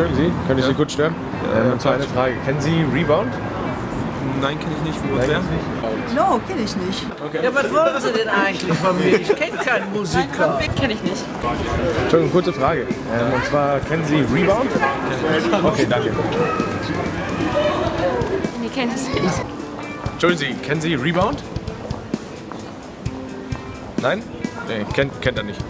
Entschuldigen Sie, könnte ich Sie kurz stören? Ähm, und zwar eine Frage. Kennen Sie Rebound? Nein, kenne ich nicht. Nein. No, kenne ich nicht. Ja, was wollen Sie denn eigentlich von mir? Ich kenne keinen Musiker. Kenne ich nicht. Entschuldigung, kurze Frage. Ähm, und zwar kennen Sie Rebound? Okay, danke. Nee, kenne ich nicht. Entschuldigen Sie, kennen Sie Rebound? Nein? Nee, kennt, kennt er nicht.